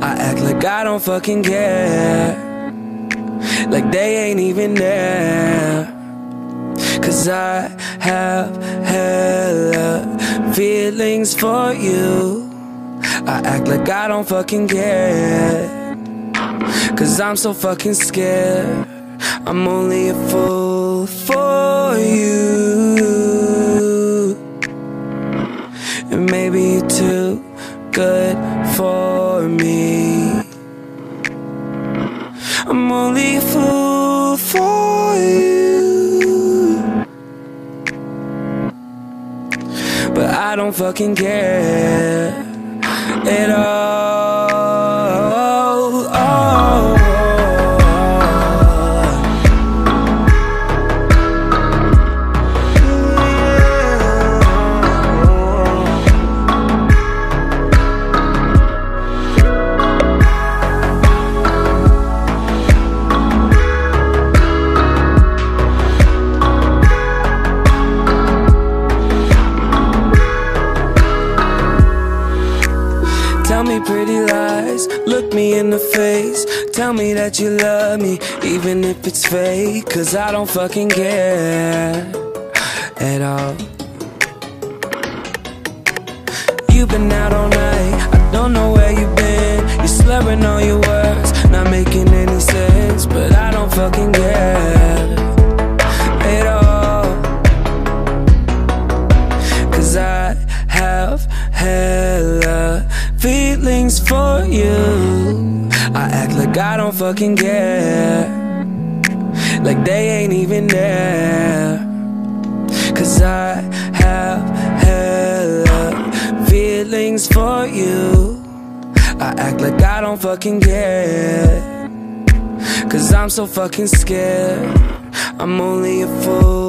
I act like I don't fucking care. Like they ain't even there. Cause I have hella feelings for you. I act like I don't fucking care. Cause I'm so fucking scared. I'm only a fool for me. I'm only a fool for you. But I don't fucking care at all. Me pretty lies, look me in the face. Tell me that you love me, even if it's fake. Cause I don't fucking care at all. You've been out all night, I don't know feelings for you. I act like I don't fucking care. Like they ain't even there. Cause I have hella feelings for you. I act like I don't fucking care. Cause I'm so fucking scared. I'm only a fool.